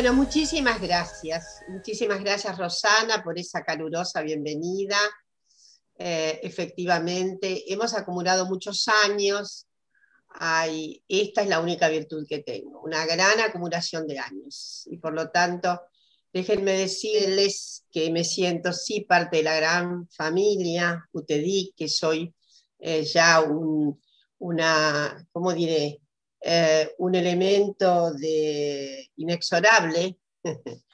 Bueno, muchísimas gracias. Muchísimas gracias, Rosana, por esa calurosa bienvenida. Eh, efectivamente, hemos acumulado muchos años. esta es la única virtud que tengo, una gran acumulación de años. Y por lo tanto, déjenme decirles que me siento sí parte de la gran familia UTEDIC, que soy eh, ya un, una, ¿cómo diré? Eh, un elemento de, inexorable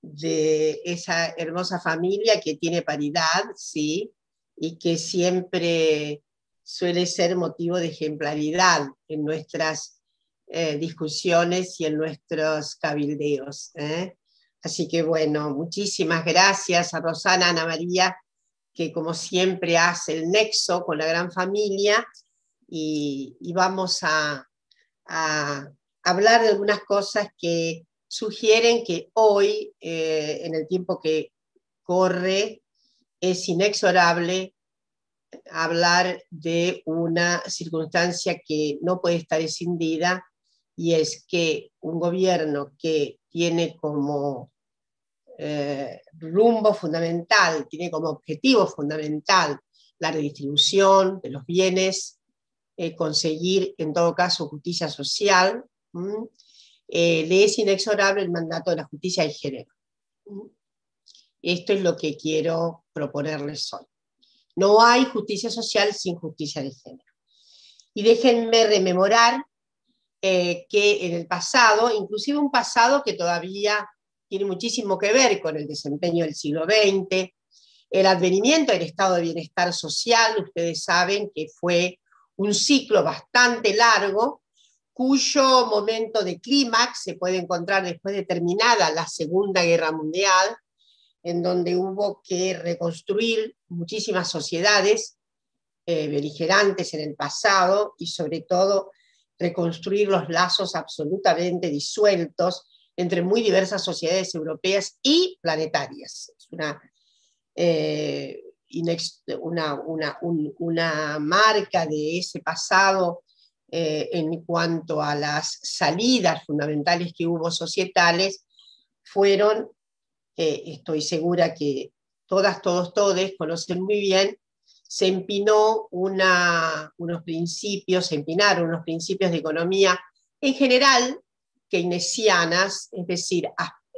de esa hermosa familia que tiene paridad, sí, y que siempre suele ser motivo de ejemplaridad en nuestras eh, discusiones y en nuestros cabildeos. ¿eh? Así que bueno, muchísimas gracias a Rosana, Ana María, que como siempre hace el nexo con la gran familia y vamos a, a hablar de algunas cosas que sugieren que hoy, eh, en el tiempo que corre, es inexorable hablar de una circunstancia que no puede estar escindida y es que un gobierno que tiene como eh, rumbo fundamental, tiene como objetivo fundamental la redistribución de los bienes eh, conseguir, en todo caso, justicia social, eh, le es inexorable el mandato de la justicia de género. Esto es lo que quiero proponerles hoy. No hay justicia social sin justicia de género. Y déjenme rememorar eh, que en el pasado, inclusive un pasado que todavía tiene muchísimo que ver con el desempeño del siglo XX, el advenimiento del estado de bienestar social, ustedes saben que fue un ciclo bastante largo, cuyo momento de clímax se puede encontrar después de terminada la Segunda Guerra Mundial, en donde hubo que reconstruir muchísimas sociedades eh, beligerantes en el pasado y sobre todo reconstruir los lazos absolutamente disueltos entre muy diversas sociedades europeas y planetarias. Es una eh, una, marca de ese pasado eh, en cuanto a las salidas fundamentales que hubo societales, fueron, eh, estoy segura que todas, todos, todes conocen muy bien, se empinó unos principios, se empinaron unos principios de economía en general keynesianas, es decir,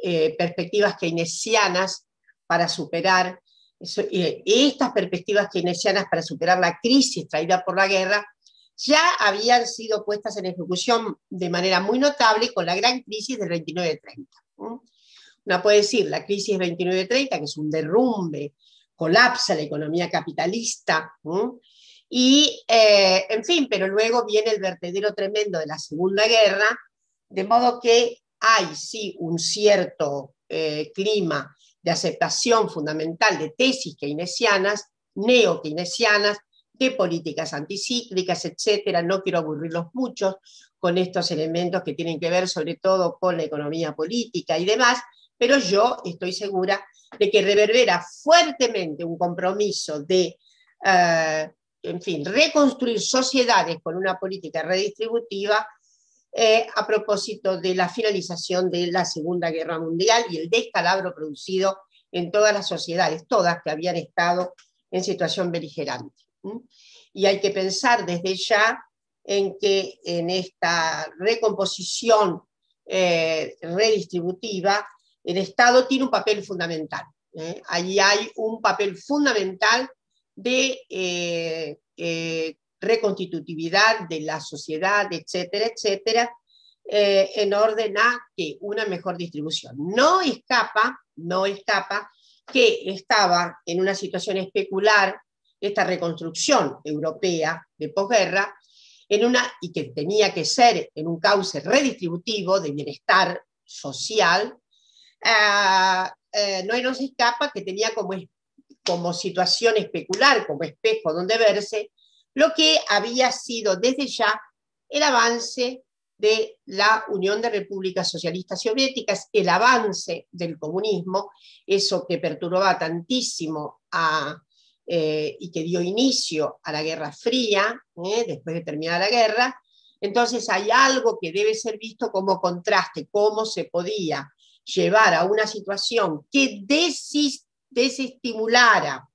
eh, perspectivas keynesianas para superar estas perspectivas keynesianas para superar la crisis traída por la guerra ya habían sido puestas en ejecución de manera muy notable con la gran crisis del 29-30. Uno puede decir, la crisis 29-30, que es un derrumbe, colapsa la economía capitalista, y, eh, en fin, pero luego viene el vertedero tremendo de la Segunda Guerra, de modo que hay, sí, un cierto eh, clima de aceptación fundamental de tesis keynesianas, neo-keynesianas, de políticas anticíclicas, etcétera. No quiero aburrirlos mucho con estos elementos que tienen que ver sobre todo con la economía política y demás, pero yo estoy segura de que reverbera fuertemente un compromiso de, eh, en fin, reconstruir sociedades con una política redistributiva eh, a propósito de la finalización de la Segunda Guerra Mundial y el descalabro producido en todas las sociedades, todas que habían estado en situación beligerante. Y hay que pensar desde ya en que en esta recomposición eh, redistributiva, el Estado tiene un papel fundamental. ¿eh? Allí hay un papel fundamental de reconstitutividad de la sociedad, etcétera, etcétera, eh, en orden a que una mejor distribución. No escapa, no escapa que estaba en una situación especular esta reconstrucción europea de posguerra, en una, y que tenía que ser en un cauce redistributivo de bienestar social, eh, eh, no nos escapa que tenía como, como situación especular, como espejo donde verse, lo que había sido desde ya el avance de la Unión de Repúblicas Socialistas Soviéticas, el avance del comunismo, eso que perturbaba tantísimo eh, y que dio inicio a la Guerra Fría, eh, después de terminar la guerra. Entonces hay algo que debe ser visto como contraste, cómo se podía llevar a una situación que desestimulara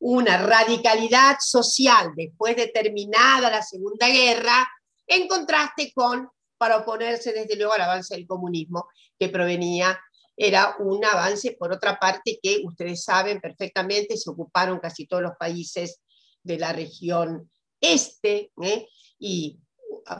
una radicalidad social después de terminada la Segunda Guerra, en contraste con, para oponerse desde luego al avance del comunismo, que provenía, era un avance, por otra parte, que ustedes saben perfectamente, se ocuparon casi todos los países de la región este, ¿eh? y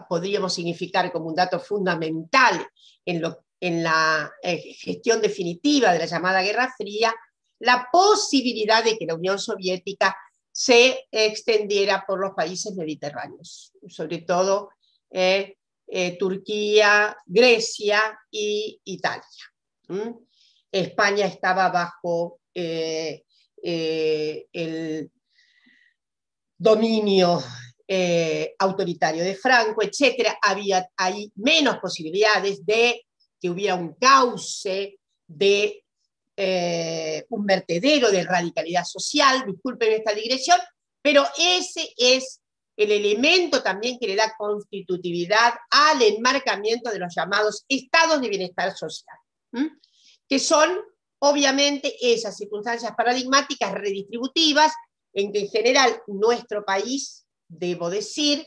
podríamos significar como un dato fundamental en, lo, en la eh, gestión definitiva de la llamada Guerra Fría, la posibilidad de que la Unión Soviética se extendiera por los países mediterráneos, sobre todo eh, eh, Turquía, Grecia y Italia. España estaba bajo el dominio autoritario de Franco, etc. Había ahí menos posibilidades de que hubiera un cauce de eh, un vertedero de radicalidad social, disculpen esta digresión, pero ese es el elemento también que le da constitutividad al enmarcamiento de los llamados estados de bienestar social, que son obviamente esas circunstancias paradigmáticas redistributivas en que en general nuestro país, debo decir,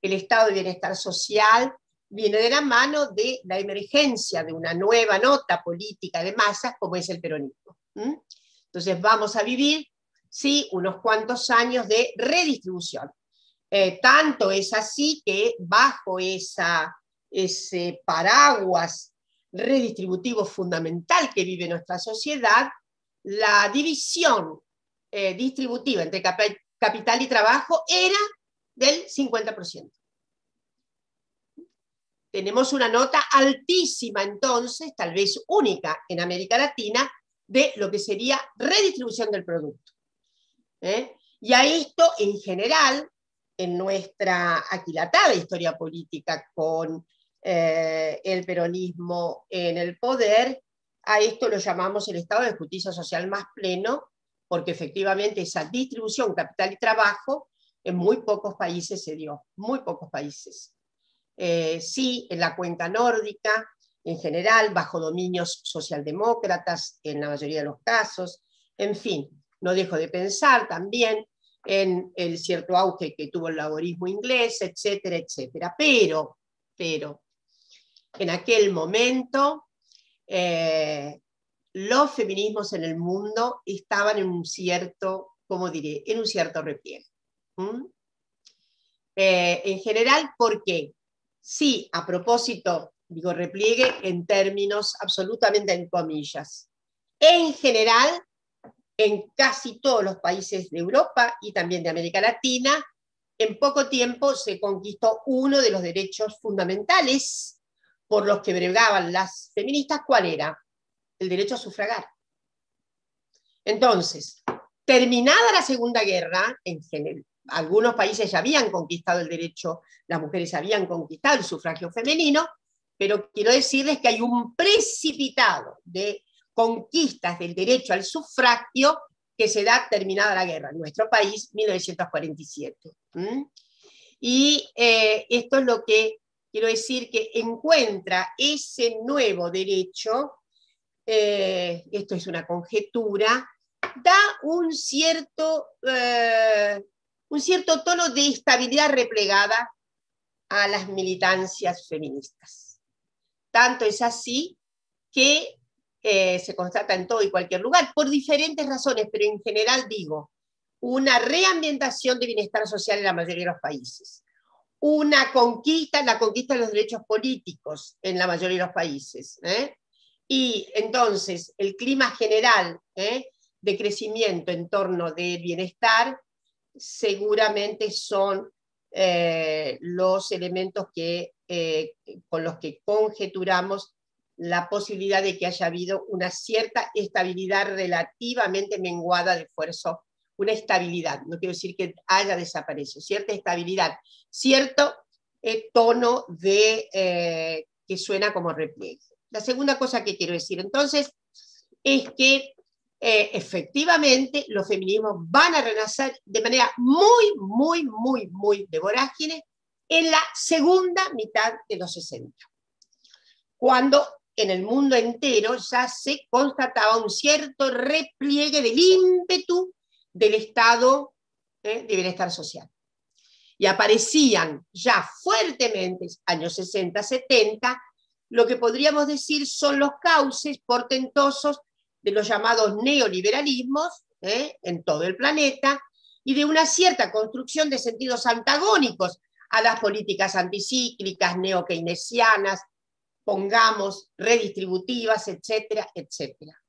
el estado de bienestar social viene de la mano de la emergencia de una nueva nota política de masas como es el peronismo. Entonces vamos a vivir, sí, unos cuantos años de redistribución. Eh, tanto es así que bajo esa, ese paraguas redistributivo fundamental que vive nuestra sociedad, la división eh, distributiva entre capital y trabajo era del 50% tenemos una nota altísima entonces, tal vez única en América Latina, de lo que sería redistribución del producto. ¿eh? Y a esto, en general, en nuestra aquilatada historia política con eh, el peronismo en el poder, a esto lo llamamos el estado de justicia social más pleno, porque efectivamente esa distribución capital y trabajo en muy pocos países se dio, muy pocos países. Eh, sí en la cuenca nórdica, en general, bajo dominios socialdemócratas en la mayoría de los casos. En fin, no dejo de pensar también en el cierto auge que tuvo el laborismo inglés, etcétera, etcétera. Pero, pero, en aquel momento, eh, los feminismos en el mundo estaban en un cierto, ¿cómo diré?, en un cierto repliegue. Eh, en general, ¿por qué? Sí, a propósito, digo repliegue en términos absolutamente en comillas. En general, en casi todos los países de Europa y también de América Latina, en poco tiempo se conquistó uno de los derechos fundamentales por los que bregaban las feministas. ¿Cuál era? El derecho a sufragar. Entonces, terminada la Segunda Guerra, en general, algunos países ya habían conquistado el derecho, las mujeres habían conquistado el sufragio femenino, pero quiero decirles que hay un precipitado de conquistas del derecho al sufragio que se da terminada la guerra en nuestro país, 1947. Y eh, esto es lo que quiero decir que encuentra ese nuevo derecho, eh, esto es una conjetura, da un cierto eh, un cierto tono de estabilidad replegada a las militancias feministas. Tanto es así que eh, se constata en todo y cualquier lugar, por diferentes razones, pero en general digo, una reambientación de bienestar social en la mayoría de los países, una conquista, la conquista de los derechos políticos en la mayoría de los países, ¿eh? y entonces el clima general ¿eh? de crecimiento en torno del bienestar seguramente son eh, los elementos que, eh, con los que conjeturamos la posibilidad de que haya habido una cierta estabilidad relativamente menguada de esfuerzo, una estabilidad, no quiero decir que haya desaparecido, cierta estabilidad, cierto eh, tono de, que suena como repliegue. La segunda cosa que quiero decir entonces es que eh, efectivamente los feminismos van a renacer de manera muy, muy, muy, muy de vorágine en la segunda mitad de los 60, cuando en el mundo entero ya se constataba un cierto repliegue del ímpetu del estado ¿eh? de bienestar social. Y aparecían ya fuertemente, años 60, 70, lo que podríamos decir son los cauces portentosos de los llamados neoliberalismos ¿eh? en todo el planeta y de una cierta construcción de sentidos antagónicos a las políticas anticíclicas, neokeynesianas, pongamos, redistributivas, etcétera, etcétera.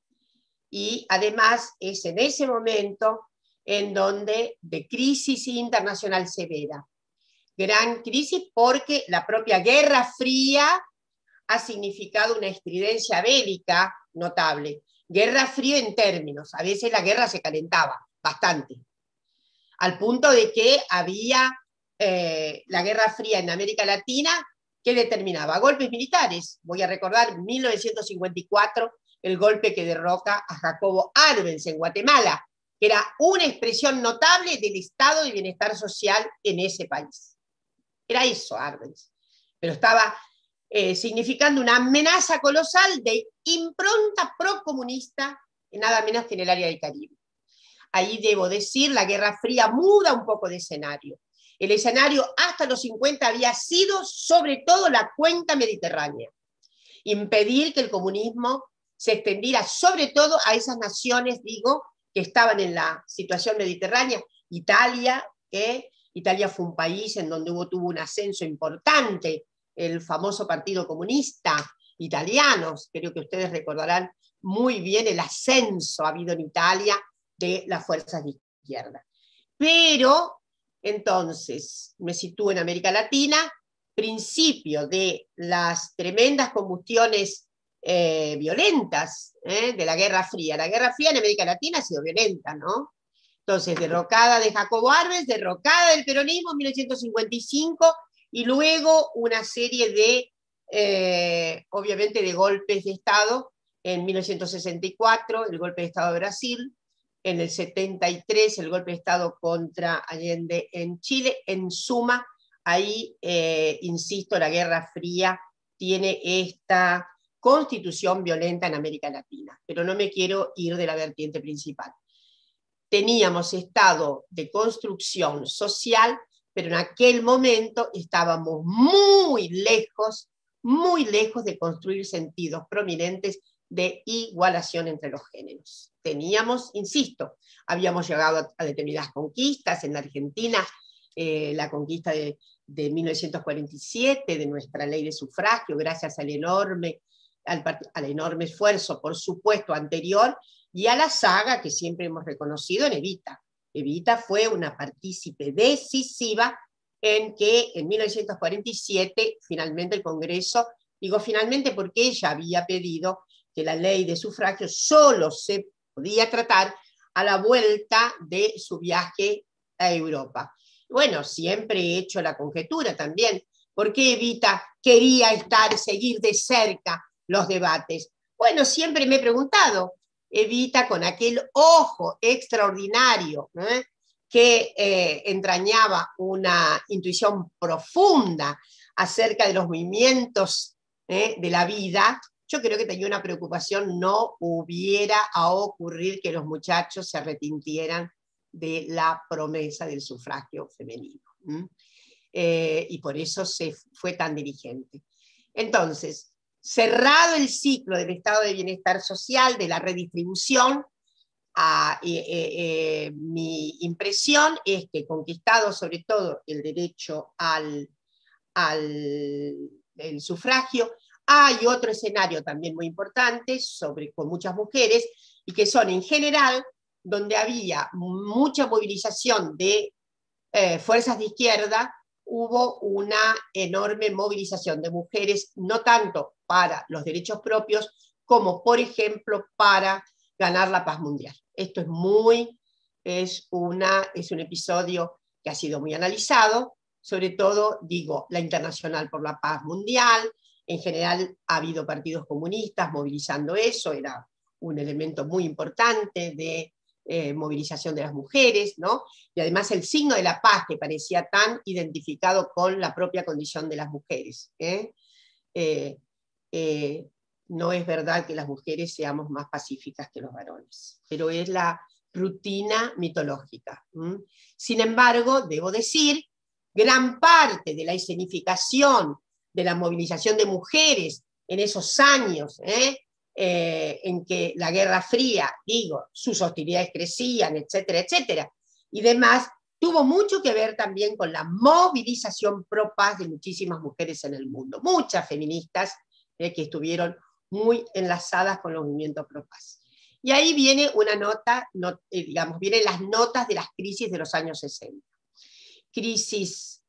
Y además es en ese momento en donde de crisis internacional severa. Gran crisis porque la propia Guerra Fría ha significado una estridencia bélica notable. Guerra fría en términos, a veces la guerra se calentaba bastante, al punto de que había eh, la Guerra Fría en América Latina que determinaba golpes militares. Voy a recordar 1954, el golpe que derroca a Jacobo Arbenz en Guatemala, que era una expresión notable del estado de bienestar social en ese país. Era eso, Arbenz. Pero estaba eh, significando una amenaza colosal de impronta procomunista, nada menos que en el área del Caribe. Ahí debo decir, la Guerra Fría muda un poco de escenario. El escenario hasta los 50 había sido sobre todo la cuenca mediterránea. Impedir que el comunismo se extendiera sobre todo a esas naciones, digo, que estaban en la situación mediterránea. Italia, que Italia fue un país en donde hubo, tuvo un ascenso importante el famoso Partido Comunista italiano. Creo que ustedes recordarán muy bien el ascenso ha habido en Italia de las fuerzas de izquierda. Pero entonces me sitúo en América Latina, principio de las tremendas combustiones eh, violentas eh, de la Guerra Fría. La Guerra Fría en América Latina ha sido violenta, ¿no? Entonces, derrocada de Jacobo Arbenz, derrocada del peronismo en 1955 y luego una serie de, eh, obviamente, de golpes de Estado en 1964, el golpe de Estado de Brasil, en el 73 el golpe de Estado contra Allende en Chile. En suma, ahí, eh, insisto, la Guerra Fría tiene esta constitución violenta en América Latina, pero no me quiero ir de la vertiente principal. Teníamos estado de construcción social pero en aquel momento estábamos muy lejos, muy lejos de construir sentidos prominentes de igualación entre los géneros. Teníamos, insisto, habíamos llegado a, determinadas conquistas en la Argentina, eh, la conquista de, 1947, de nuestra ley de sufragio, gracias al enorme, al, al enorme esfuerzo, por supuesto, anterior, y a la saga que siempre hemos reconocido en Evita. Evita fue una partícipe decisiva en que en 1947 finalmente el Congreso, digo finalmente porque ella había pedido que la ley de sufragio solo se podía tratar a la vuelta de su viaje a Europa. Bueno, siempre he hecho la conjetura también, ¿por qué Evita quería estar, seguir de cerca los debates? Bueno, siempre me he preguntado, Evita con aquel ojo extraordinario ¿eh? que eh, entrañaba una intuición profunda acerca de los movimientos ¿eh? de la vida, yo creo que tenía una preocupación, no hubiera a ocurrir que los muchachos se arrepintieran de la promesa del sufragio femenino. y por eso se fue tan dirigente. Entonces, cerrado el ciclo del estado de bienestar social, de la redistribución, ah, eh, eh, mi impresión es que conquistado sobre todo el derecho al, sufragio, hay otro escenario también muy importante sobre, con muchas mujeres y que son en general donde había mucha movilización de eh, fuerzas de izquierda hubo una enorme movilización de mujeres, no tanto para los derechos propios, como por ejemplo para ganar la paz mundial. Esto es muy, es, una, es un episodio que ha sido muy analizado, sobre todo, digo, la Internacional por la Paz Mundial, en general ha habido partidos comunistas movilizando eso, era un elemento muy importante de eh, movilización de las mujeres, ¿no? Y además el signo de la paz que parecía tan identificado con la propia condición de las mujeres. ¿eh? Eh, no es verdad que las mujeres seamos más pacíficas que los varones, pero es la rutina mitológica. Sin embargo, debo decir, gran parte de la escenificación de la movilización de mujeres en esos años ¿eh? Eh, en que la Guerra Fría, digo, sus hostilidades crecían, etcétera, etcétera, y demás, tuvo mucho que ver también con la movilización pro paz de muchísimas mujeres en el mundo, muchas feministas ¿eh? que estuvieron muy enlazadas con los movimientos pro paz. Y ahí viene una nota, eh, digamos, vienen las notas de las crisis de los años 60. Crisis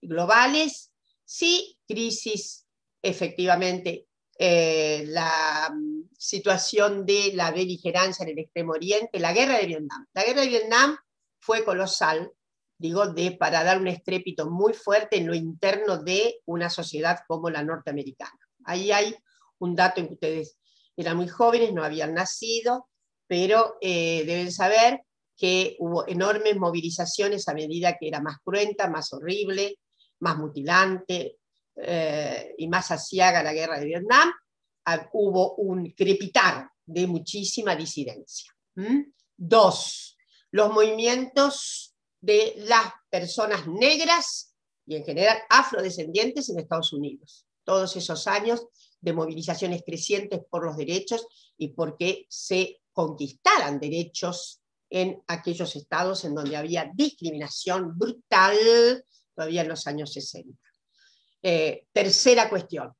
globales, sí, crisis efectivamente, eh, la mm, situación de la beligerancia en el Extremo Oriente, la guerra de Vietnam. La guerra de Vietnam fue colosal, digo, de, para dar un estrépito muy fuerte en lo interno de una sociedad como la norteamericana. Ahí hay un dato en que ustedes eran muy jóvenes, no habían nacido, pero eh, deben saber que hubo enormes movilizaciones a medida que era más cruenta, más horrible, más mutilante eh, y más asiaga la guerra de Vietnam. Ah, hubo un crepitar de muchísima disidencia. Dos, los movimientos de las personas negras y en general afrodescendientes en Estados Unidos. Todos esos años de movilizaciones crecientes por los derechos y porque se conquistaran derechos en aquellos estados en donde había discriminación brutal todavía en los años 60. Eh, tercera cuestión,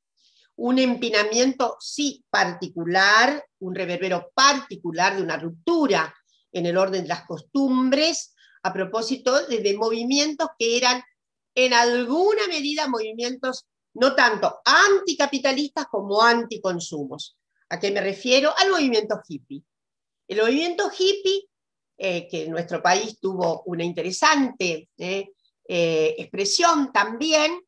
un empinamiento sí particular, un reverbero particular de una ruptura en el orden de las costumbres a propósito de movimientos que eran en alguna medida movimientos no tanto anticapitalistas como anticonsumos. ¿A qué me refiero? Al movimiento hippie. El movimiento hippie, eh, que en nuestro país tuvo una interesante eh, expresión también,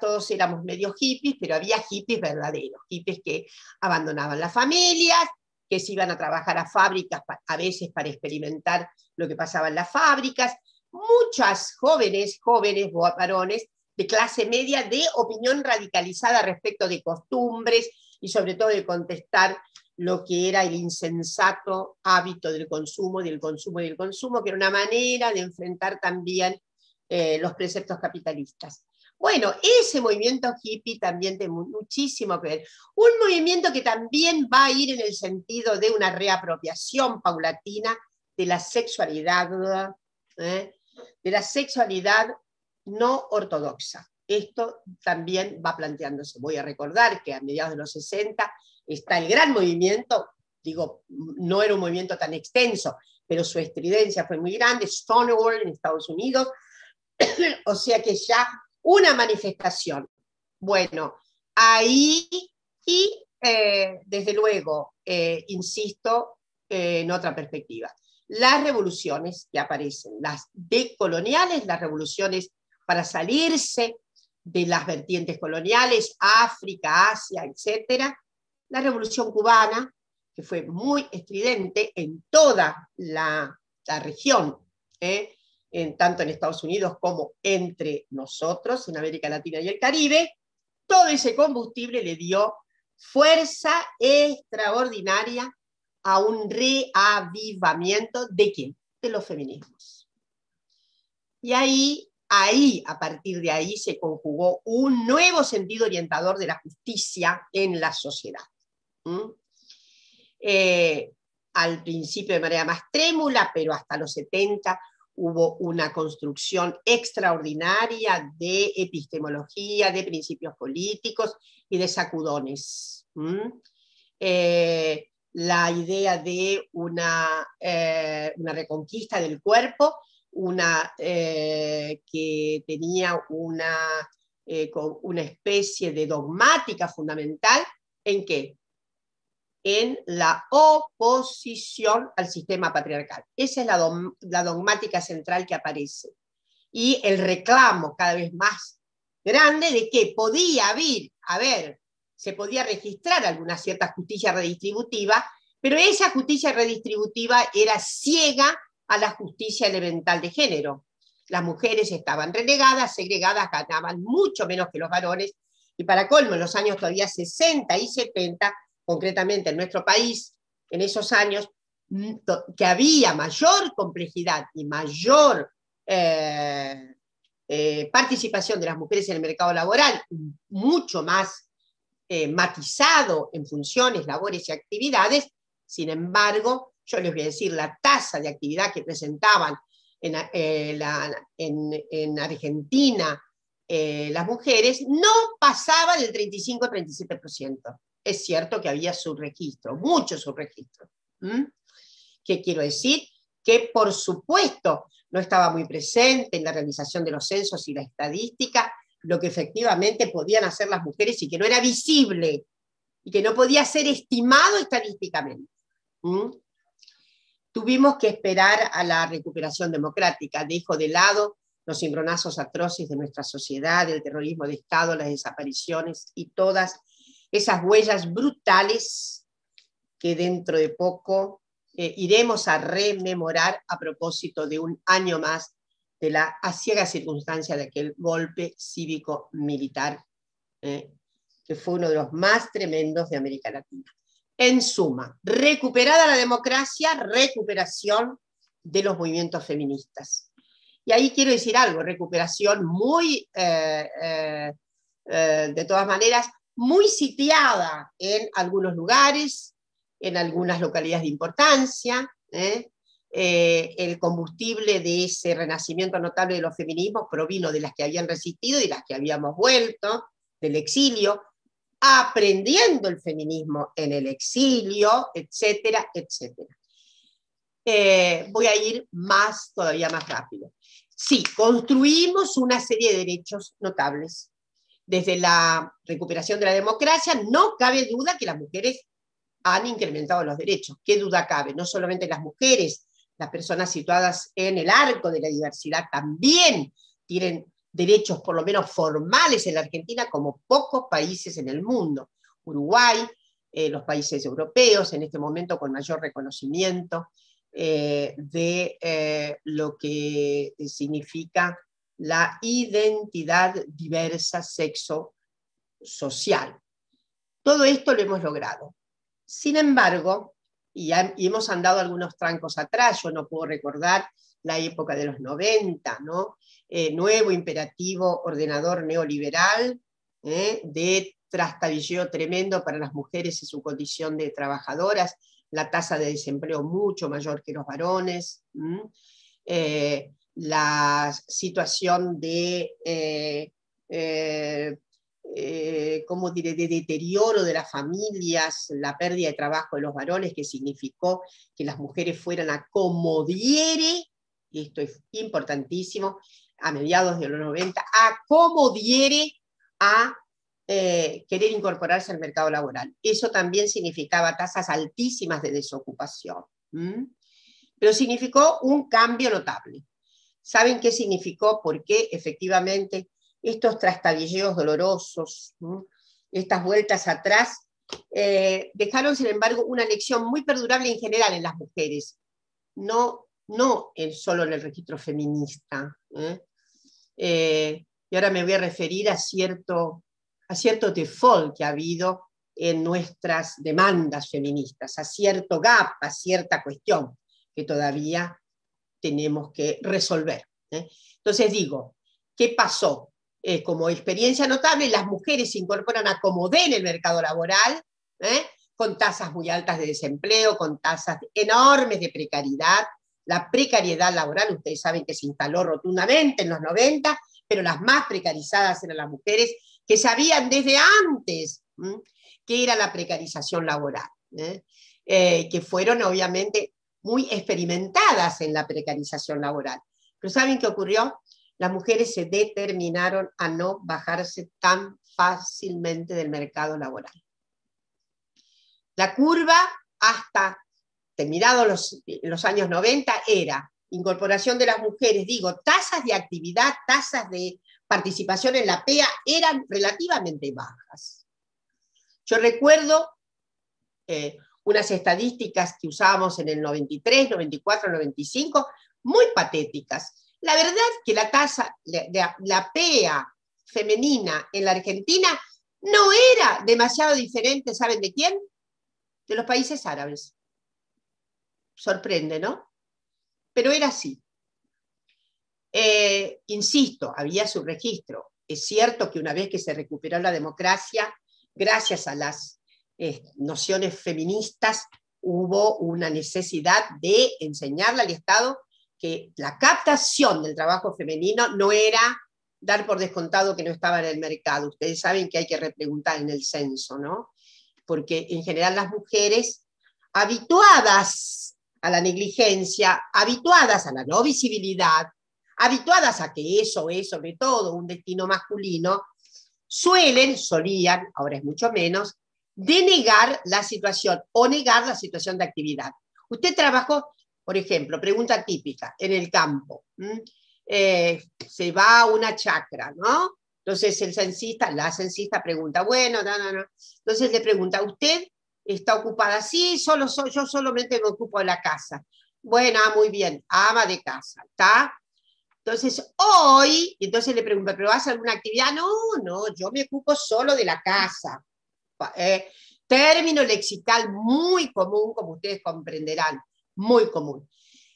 todos éramos medio hippies, pero había hippies verdaderos, hippies que abandonaban las familias, que se iban a trabajar a fábricas a veces para experimentar lo que pasaba en las fábricas. Muchas jóvenes, jóvenes varones, de clase media de opinión radicalizada respecto de costumbres y sobre todo de contestar lo que era el insensato hábito del consumo, del consumo y del consumo, que era una manera de enfrentar también eh, los preceptos capitalistas. Bueno, ese movimiento hippie también tiene muchísimo que ver. Un movimiento que también va a ir en el sentido de una reapropiación paulatina de la sexualidad, ¿eh? de la sexualidad no ortodoxa. Esto también va planteándose. Voy a recordar que a mediados de los 60 está el gran movimiento, digo, no era un movimiento tan extenso, pero su estridencia fue muy grande, Stonewall en Estados Unidos, o sea que ya una manifestación. Bueno, ahí y eh, desde luego, eh, insisto, eh, en otra perspectiva, las revoluciones que aparecen, las decoloniales, las revoluciones para salirse de las vertientes coloniales, África, Asia, etc. La revolución cubana, que fue muy estridente en toda la, región, ¿eh? En, tanto en Estados Unidos como entre nosotros, en América Latina y el Caribe, todo ese combustible le dio fuerza extraordinaria a un reavivamiento de quién? De los feminismos. Y ahí ahí, a partir de ahí, se conjugó un nuevo sentido orientador de la justicia en la sociedad. Eh, al principio de manera más trémula, pero hasta los 70 hubo una construcción extraordinaria de epistemología, de principios políticos y de sacudones. Eh, la idea de una, eh, una reconquista del cuerpo una eh, que tenía una, una especie de dogmática fundamental, ¿en qué? En la oposición al sistema patriarcal. Esa es la, la dogmática central que aparece. Y el reclamo cada vez más grande de que podía haber, haber, se podía registrar alguna cierta justicia redistributiva, pero esa justicia redistributiva era ciega a la justicia elemental de género. Las mujeres estaban relegadas, segregadas, ganaban mucho menos que los varones Y para colmo, en los años todavía 60 y 70, concretamente en nuestro país, en esos años, mm, que había mayor complejidad y mayor eh, eh, participación de las mujeres en el mercado laboral, mucho más eh, matizado en funciones, labores y actividades, sin embargo, yo les voy a decir, la tasa de actividad que presentaban en, en Argentina las mujeres no pasaba del 35-37%. Es cierto que había subregistro, mucho subregistro. ¿Qué quiero decir? Que por supuesto no estaba muy presente en la realización de los censos y la estadística, lo que efectivamente podían hacer las mujeres y que no era visible y que no podía ser estimado estadísticamente. ¿Mm? Tuvimos que esperar a la recuperación democrática, dejo de lado los cimbronazos atroces de nuestra sociedad, el terrorismo de Estado, las desapariciones y todas esas huellas brutales que dentro de poco eh, iremos a rememorar a propósito de un año más de la ciega circunstancia de aquel golpe cívico-militar, eh, que fue uno de los más tremendos de América Latina. En suma, recuperada la democracia, recuperación de los movimientos feministas. Y ahí quiero decir algo, recuperación muy, eh, de todas maneras, muy sitiada en algunos lugares, en algunas localidades de importancia. ¿eh? Eh, el combustible de ese renacimiento notable de los feminismos provino de las que habían resistido y las que habíamos vuelto del exilio, aprendiendo el feminismo en el exilio, etcétera, etcétera. Eh, voy a ir más, todavía más rápido. Sí, construimos una serie de derechos notables. Desde la recuperación de la democracia, no cabe duda que las mujeres han incrementado los derechos. ¿Qué duda cabe? No solamente las mujeres, las personas situadas en el arco de la diversidad también tienen derechos por lo menos formales en la Argentina como pocos países en el mundo. Uruguay, eh, los países europeos en este momento con mayor reconocimiento eh, de eh, lo que significa la identidad diversa sexo social. Todo esto lo hemos logrado. Sin embargo, y, hemos andado algunos trancos atrás, yo no puedo recordar la época de los 90, ¿no? Eh, nuevo imperativo ordenador neoliberal ¿eh? de trastabilleo tremendo para las mujeres en su condición de trabajadoras, la tasa de desempleo mucho mayor que los varones, la situación de eh, como diré, de deterioro de las familias, la pérdida de trabajo de los varones, que significó que las mujeres fueran a esto es importantísimo, a mediados de los 90, a comodiere a eh, querer incorporarse al mercado laboral. Eso también significaba tasas altísimas de desocupación, pero significó un cambio notable. ¿Saben qué significó? Porque efectivamente estos trastabilleos dolorosos, estas vueltas atrás, eh, dejaron, sin embargo, una lección muy perdurable en general en las mujeres, no, no solo en el registro feminista. ¿eh? Y ahora me voy a referir a cierto, a cierto default que ha habido en nuestras demandas feministas, a cierto gap, a cierta cuestión que todavía tenemos que resolver. Entonces digo, ¿qué pasó? Eh, como experiencia notable, las mujeres se incorporan a como en el mercado laboral, ¿eh? con tasas muy altas de desempleo, con tasas enormes de precariedad. La precariedad laboral, ustedes saben que se instaló rotundamente en los 90, pero las más precarizadas eran las mujeres que sabían desde antes qué era la precarización laboral, ¿eh? que fueron obviamente muy experimentadas en la precarización laboral. Pero ¿saben qué ocurrió? las mujeres se determinaron a no bajarse tan fácilmente del mercado laboral. La curva hasta terminados los, los años 90 era incorporación de las mujeres, digo, tasas de actividad, tasas de participación en la PEA eran relativamente bajas. Yo recuerdo eh, unas estadísticas que usábamos en el 93, 94, 95, muy patéticas. La verdad que la tasa, la, la PEA femenina en la Argentina no era demasiado diferente, ¿saben de quién? De los países árabes. Sorprende, ¿no? Pero era así. Eh, insisto, había su registro. Es cierto que una vez que se recuperó la democracia, gracias a las eh, nociones feministas, hubo una necesidad de enseñarle al Estado que la captación del trabajo femenino no era dar por descontado que no estaba en el mercado. Ustedes saben que hay que repreguntar en el censo, ¿no? Porque en general las mujeres habituadas a la negligencia, habituadas a la no visibilidad, habituadas a que eso es sobre todo un destino masculino, suelen, solían, ahora es mucho menos, denegar la situación o negar la situación de actividad. Usted trabajó, por ejemplo, pregunta típica, en el campo. Eh, se va a una chacra, ¿no? Entonces el censista, la censista pregunta, bueno, no, no, no. Entonces le pregunta, ¿usted está ocupada? Sí, solo, yo solamente me ocupo de la casa. Bueno, ah, muy bien, ama de casa, ¿está? Entonces, hoy, entonces le pregunta, ¿pero vas a alguna actividad? No, no, yo me ocupo solo de la casa. Eh, término lexical muy común, como ustedes comprenderán, muy común.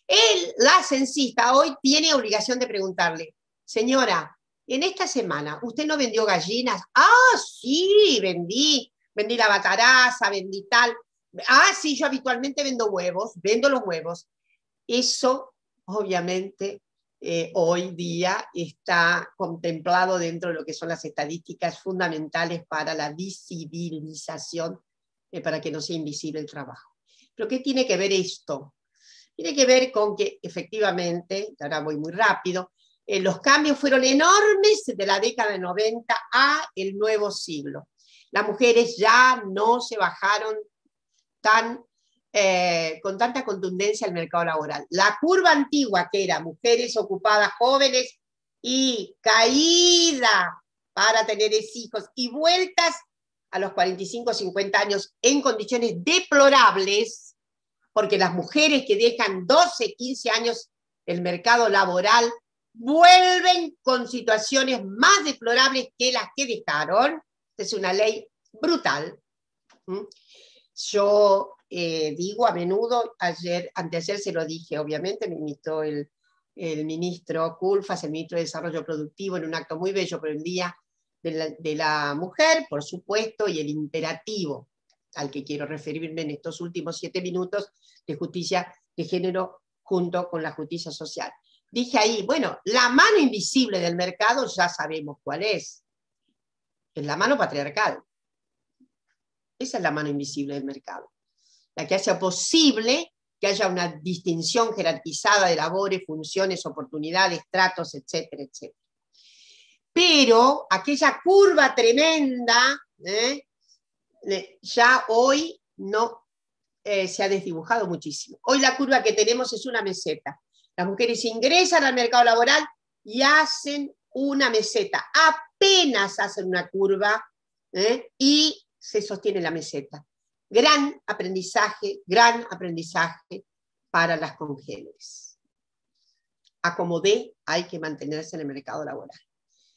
Él, la censista, hoy tiene obligación de preguntarle, señora, en esta semana, ¿usted no vendió gallinas? Ah, sí, vendí, vendí la bataraza, vendí tal. Ah, sí, yo habitualmente vendo huevos, vendo los huevos. Eso, obviamente, eh, hoy día está contemplado dentro de lo que son las estadísticas fundamentales para la visibilización, eh, para que no sea invisible el trabajo. Pero ¿qué tiene que ver esto? Tiene que ver con que efectivamente, ahora voy muy rápido, eh, los cambios fueron enormes de la década de 90 a el nuevo siglo. Las mujeres ya no se bajaron tan, eh, con tanta contundencia al mercado laboral. La curva antigua, que era mujeres ocupadas jóvenes y caída para tener hijos y vueltas a los 45, 50 años en condiciones deplorables, porque las mujeres que dejan 12, 15 años el mercado laboral vuelven con situaciones más deplorables que las que dejaron. Es una ley brutal. ¿Mm? Yo eh, digo a menudo, ayer, anteayer se lo dije, obviamente, me invitó el, el ministro Culfas, el ministro de Desarrollo Productivo, en un acto muy bello por el Día de la Mujer, por supuesto, y el imperativo al que quiero referirme en estos últimos siete minutos de justicia de género junto con la justicia social. Dije ahí, bueno, la mano invisible del mercado ya sabemos cuál es. Es la mano patriarcal. Esa es la mano invisible del mercado. La que hace posible que haya una distinción jerarquizada de labores, funciones, oportunidades, tratos, etcétera, etcétera. Pero aquella curva tremenda ¿eh? ya hoy no eh, se ha desdibujado muchísimo. Hoy la curva que tenemos es una meseta. Las mujeres ingresan al mercado laboral y hacen una meseta, apenas hacen una curva ¿eh? y se sostiene la meseta. Gran aprendizaje, gran aprendizaje para las congéneres. Acomodé, hay que mantenerse en el mercado laboral.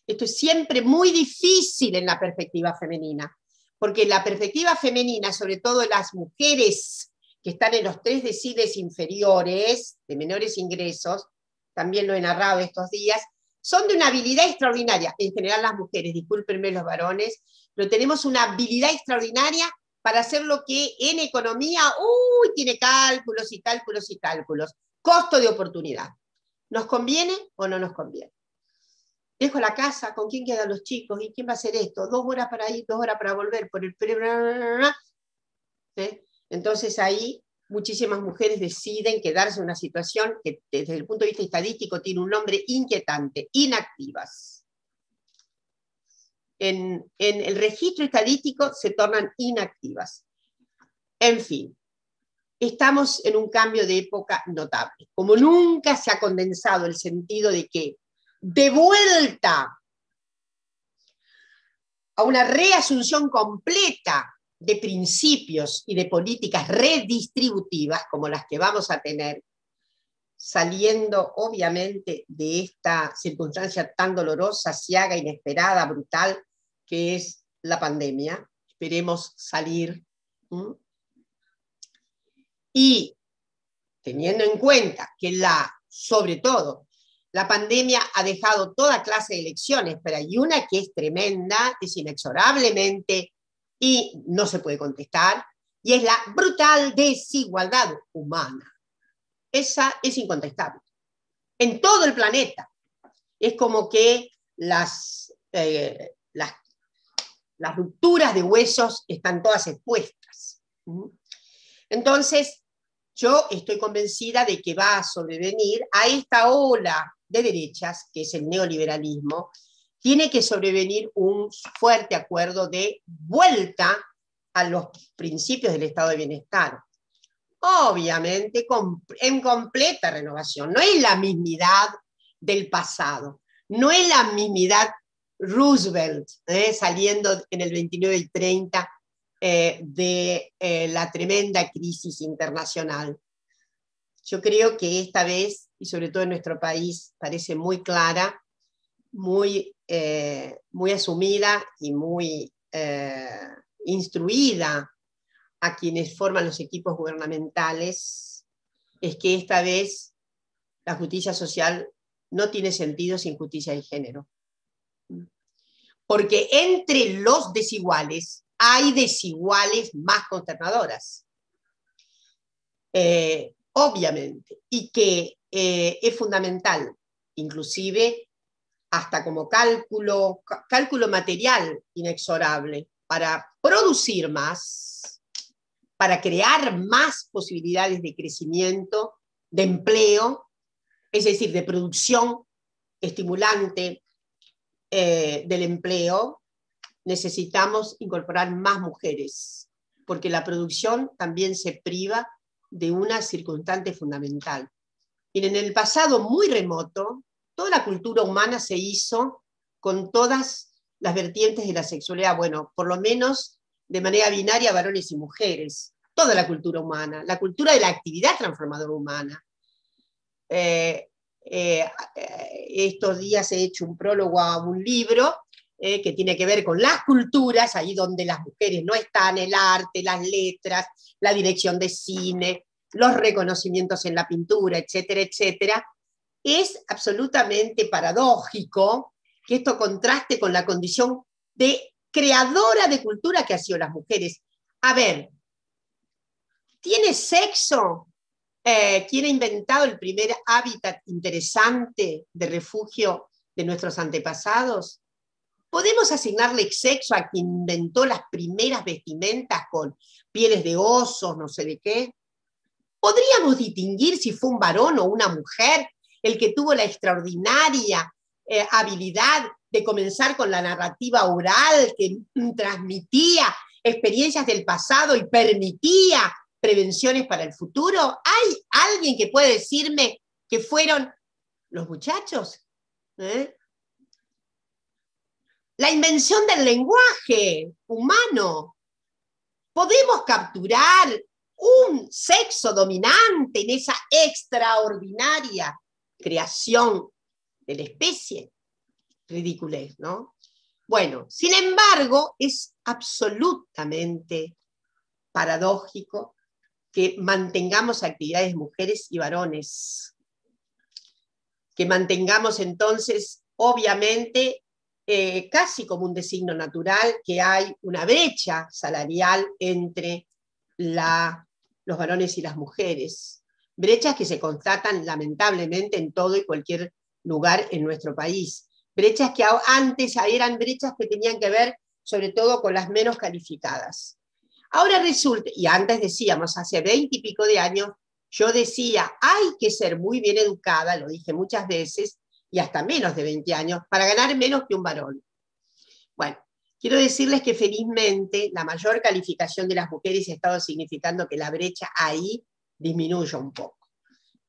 Esto es siempre muy difícil en la perspectiva femenina, porque la perspectiva femenina, sobre todo las mujeres que están en los tres deciles inferiores, de menores ingresos, también lo he narrado estos días, son de una habilidad extraordinaria, en general las mujeres, discúlpenme los varones, pero tenemos una habilidad extraordinaria para hacer lo que en economía, uy, tiene cálculos y cálculos y cálculos, costo de oportunidad. ¿Nos conviene o no nos conviene? dejo la casa, ¿con quién quedan los chicos? ¿Y quién va a hacer esto? Dos horas para ir, dos horas para volver por el... Entonces ahí muchísimas mujeres deciden quedarse en una situación que desde el punto de vista estadístico tiene un nombre inquietante, inactivas. En, el registro estadístico se tornan inactivas. En fin, estamos en un cambio de época notable. Como nunca se ha condensado el sentido de que de vuelta a una reasunción completa de principios y de políticas redistributivas como las que vamos a tener, saliendo obviamente de esta circunstancia tan dolorosa, ciaga, inesperada, brutal, que es la pandemia, esperemos salir. Y teniendo en cuenta que la, sobre todo, la pandemia ha dejado toda clase de elecciones, pero hay una que es tremenda, es inexorablemente y no se puede contestar, y es la brutal desigualdad humana. Esa es incontestable. En todo el planeta. Es como que las, eh, las, las rupturas de huesos están todas expuestas. Entonces, yo estoy convencida de que va a sobrevenir a esta ola de derechas, que es el neoliberalismo, tiene que sobrevenir un fuerte acuerdo de vuelta a los principios del estado de bienestar. Obviamente en completa renovación. No es la mismidad del pasado, no es la mismidad Roosevelt ¿eh? saliendo en el 29 y 30 eh, de eh, la tremenda crisis internacional. Yo creo que esta vez, y sobre todo en nuestro país, parece muy clara, muy, muy asumida y muy instruida a quienes forman los equipos gubernamentales, es que esta vez la justicia social no tiene sentido sin justicia de género. Porque entre los desiguales hay desiguales más consternadoras. Eh, obviamente, y que eh, es fundamental, inclusive hasta como cálculo, cálculo material inexorable, para producir más, para crear más posibilidades de crecimiento, de empleo, es decir, de producción estimulante eh, del empleo, necesitamos incorporar más mujeres, porque la producción también se priva de una circunstante fundamental. Y en el pasado muy remoto, toda la cultura humana se hizo con todas las vertientes de la sexualidad, bueno, por lo menos de manera binaria, varones y mujeres, toda la cultura humana, la cultura de la actividad transformadora humana. Eh, eh, estos días he hecho un prólogo a un libro eh, que tiene que ver con las culturas, ahí donde las mujeres no están, el arte, las letras, la dirección de cine, los reconocimientos en la pintura, etcétera, etcétera, es absolutamente paradójico que esto contraste con la condición de creadora de cultura que han sido las mujeres. A ver, ¿tiene sexo? Eh, ¿Quién ha inventado el primer hábitat interesante de refugio de nuestros antepasados? ¿Podemos asignarle sexo a quien inventó las primeras vestimentas con pieles de osos, no sé de qué? ¿Podríamos distinguir si fue un varón o una mujer el que tuvo la extraordinaria eh, habilidad de comenzar con la narrativa oral que transmitía experiencias del pasado y permitía prevenciones para el futuro? ¿Hay alguien que puede decirme que fueron los muchachos? ¿Eh? La invención del lenguaje humano. Podemos capturar un sexo dominante en esa extraordinaria creación de la especie. Ridiculez, ¿no? Bueno, sin embargo, es absolutamente paradójico que mantengamos actividades mujeres y varones, que mantengamos entonces, obviamente, eh, casi como un designo natural, que hay una brecha salarial entre los varones y las mujeres, brechas que se constatan lamentablemente en todo y cualquier lugar en nuestro país. Brechas que antes eran brechas que tenían que ver sobre todo con las menos calificadas. Ahora resulta, y antes decíamos, hace veinte y pico de años, yo decía, hay que ser muy bien educada, lo dije muchas veces, y hasta menos de 20 años, para ganar menos que un varón. Bueno, quiero decirles que felizmente la mayor calificación de las mujeres ha estado significando que la brecha ahí disminuye un poco,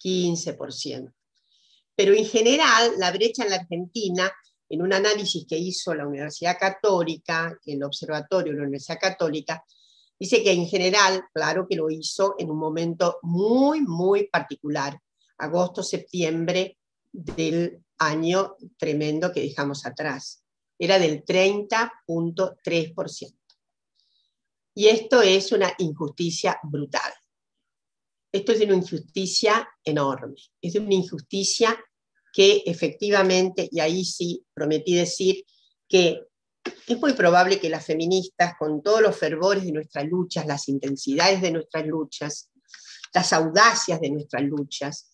15% pero en general la brecha en la Argentina, en un análisis que hizo la Universidad Católica, el Observatorio de la Universidad Católica, dice que en general, claro que lo hizo en un momento muy, muy particular, agosto, septiembre del año tremendo que dejamos atrás. era del 30.3%. Y esto es una injusticia brutal. Esto es una injusticia enorme. Es una injusticia que efectivamente, y ahí sí prometí decir que es muy probable que las feministas, con todos los fervores de nuestras luchas, las intensidades de nuestras luchas, las audacias de nuestras luchas,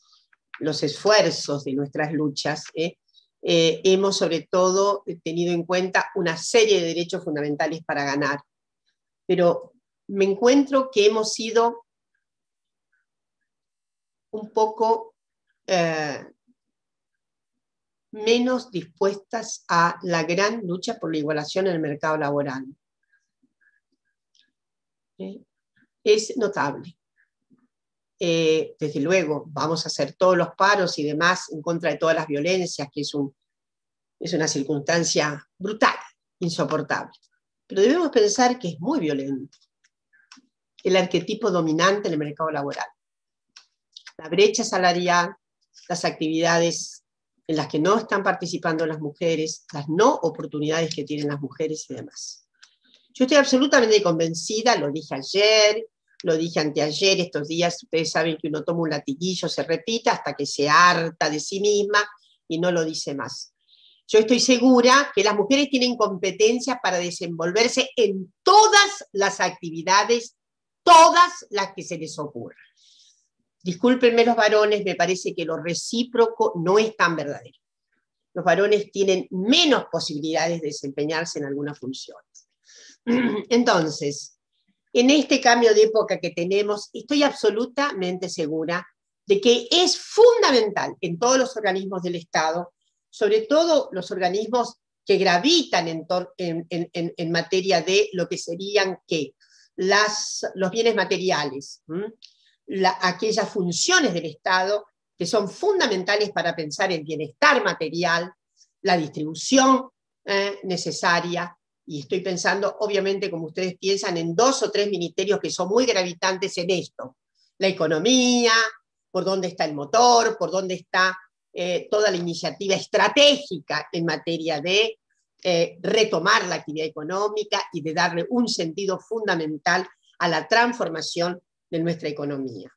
los esfuerzos de nuestras luchas, ¿eh? Eh, hemos sobre todo tenido en cuenta una serie de derechos fundamentales para ganar. Pero me encuentro que hemos sido un poco eh, menos dispuestas a la gran lucha por la igualación en el mercado laboral. Es notable. Eh, desde luego, vamos a hacer todos los paros y demás en contra de todas las violencias, que es, un, es una circunstancia brutal, insoportable. Pero debemos pensar que es muy violento el arquetipo dominante en el mercado laboral. La brecha salarial, las actividades en las que no están participando las mujeres, las no oportunidades que tienen las mujeres y demás. Yo estoy absolutamente convencida, lo dije ayer, lo dije anteayer, estos días ustedes saben que uno toma un latiguillo, se repita hasta que se harta de sí misma y no lo dice más. Yo estoy segura que las mujeres tienen competencia para desenvolverse en todas las actividades, todas las que se les ocurra. Discúlpenme los varones, me parece que lo recíproco no es tan verdadero. Los varones tienen menos posibilidades de desempeñarse en algunas funciones. Entonces, en este cambio de época que tenemos, estoy absolutamente segura de que es fundamental en todos los organismos del Estado, sobre todo los organismos que gravitan en, materia de lo que serían ¿qué? Las, los bienes materiales, aquellas funciones del Estado que son fundamentales para pensar en bienestar material, la distribución eh, necesaria, y estoy pensando, obviamente, como ustedes piensan, en dos o tres ministerios que son muy gravitantes en esto. La economía, por dónde está el motor, por dónde está eh, toda la iniciativa estratégica en materia de eh, retomar la actividad económica y de darle un sentido fundamental a la transformación de nuestra economía.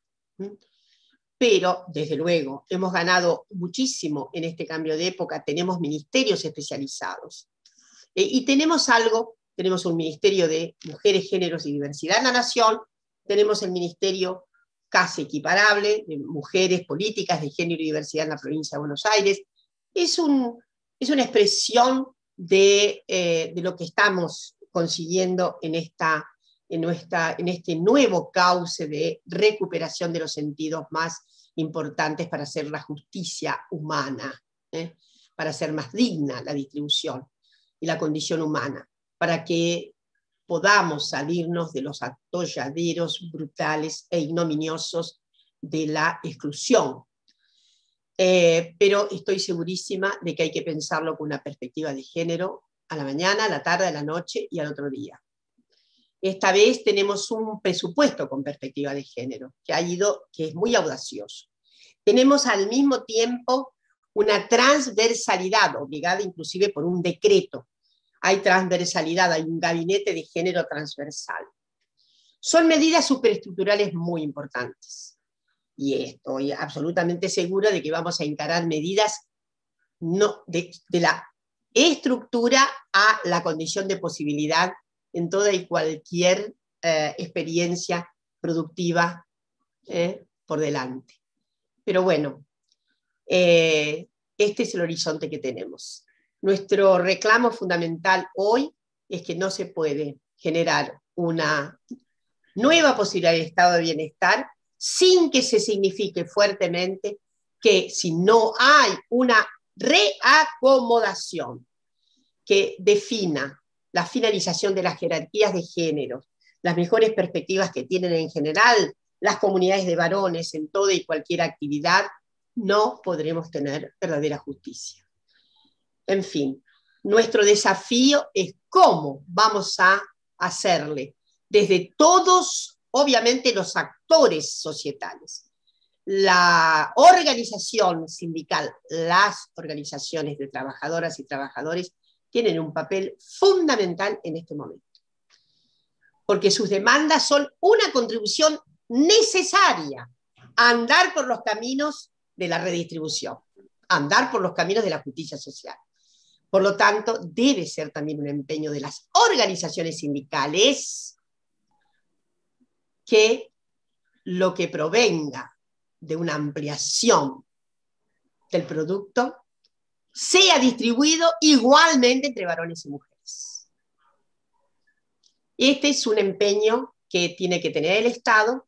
Pero, desde luego, hemos ganado muchísimo en este cambio de época, tenemos ministerios especializados eh, y tenemos algo, tenemos un Ministerio de Mujeres, Géneros y Diversidad en la Nación, tenemos el Ministerio casi equiparable de Mujeres, Políticas de Género y Diversidad en la provincia de Buenos Aires. Es, un, es una expresión de, eh, de, lo que estamos consiguiendo en, esta, en, nuestra, en este nuevo cauce de recuperación de los sentidos más importantes para hacer la justicia humana, ¿eh? para hacer más digna la distribución y la condición humana, para que podamos salirnos de los atolladeros brutales e ignominiosos de la exclusión. Eh, pero estoy segurísima de que hay que pensarlo con una perspectiva de género a la mañana, a la tarde, a la noche y al otro día. Esta vez tenemos un presupuesto con perspectiva de género, que ha ido, que es muy audacioso. Tenemos al mismo tiempo una transversalidad, obligada inclusive por un decreto. Hay transversalidad, hay un gabinete de género transversal. Son medidas superestructurales muy importantes. Y estoy absolutamente segura de que vamos a encarar medidas no, de, la estructura a la condición de posibilidad en toda y cualquier eh, experiencia productiva eh, por delante. Pero bueno, eh, este es el horizonte que tenemos. Nuestro reclamo fundamental hoy es que no se puede generar una nueva posibilidad de estado de bienestar sin que se signifique fuertemente que si no hay una reacomodación que defina la finalización de las jerarquías de género, las mejores perspectivas que tienen en general las comunidades de varones en toda y cualquier actividad, no podremos tener verdadera justicia. En fin, nuestro desafío es cómo vamos a hacerle desde todos, obviamente, los actores societales, la organización sindical, las organizaciones de trabajadoras y trabajadores, tienen un papel fundamental en este momento. Porque sus demandas son una contribución necesaria a andar por los caminos de la redistribución, a andar por los caminos de la justicia social. Por lo tanto, debe ser también un empeño de las organizaciones sindicales que lo que provenga de una ampliación del producto sea distribuido igualmente entre varones y mujeres. Este es un empeño que tiene que tener el Estado,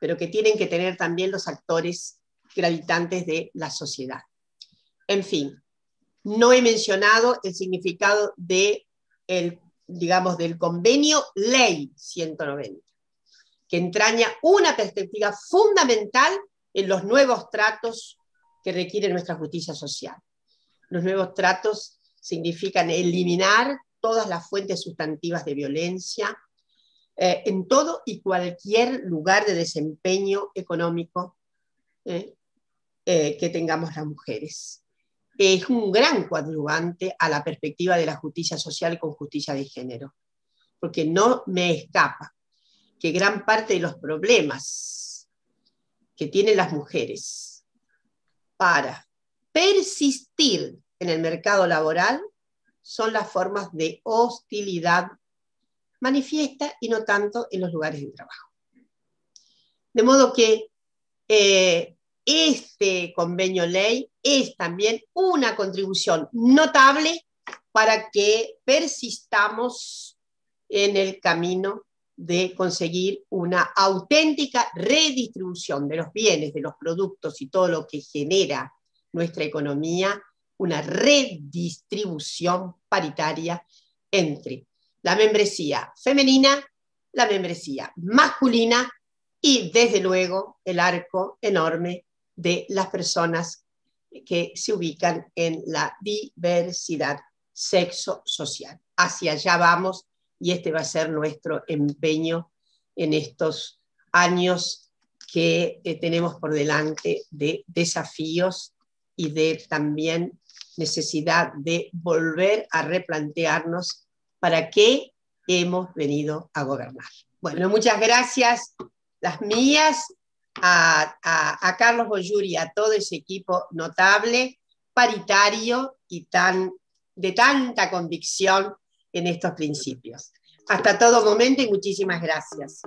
pero que tienen que tener también los actores gravitantes de la sociedad. En fin, no he mencionado el significado de el, digamos, del convenio Ley 190, que entraña una perspectiva fundamental en los nuevos tratos que requiere nuestra justicia social. Los nuevos tratos significan eliminar todas las fuentes sustantivas de violencia eh, en todo y cualquier lugar de desempeño económico eh, eh, que tengamos las mujeres. Es un gran coadyuvante a la perspectiva de la justicia social con justicia de género, porque no me escapa que gran parte de los problemas que tienen las mujeres para persistir en el mercado laboral son las formas de hostilidad manifiesta y no tanto en los lugares de trabajo. De modo que eh, este convenio ley es también una contribución notable para que persistamos en el camino de conseguir una auténtica redistribución de los bienes, de los productos y todo lo que genera nuestra economía, una redistribución paritaria entre la membresía femenina, la membresía masculina y desde luego el arco enorme de las personas que se ubican en la diversidad sexo-social. Hacia allá vamos y este va a ser nuestro empeño en estos años que eh, tenemos por delante de desafíos y de también necesidad de volver a replantearnos para qué hemos venido a gobernar. Bueno, muchas gracias, las mías, a, Carlos Boyuri, a todo ese equipo notable, paritario y tan, de tanta convicción en estos principios. Hasta todo momento y muchísimas gracias.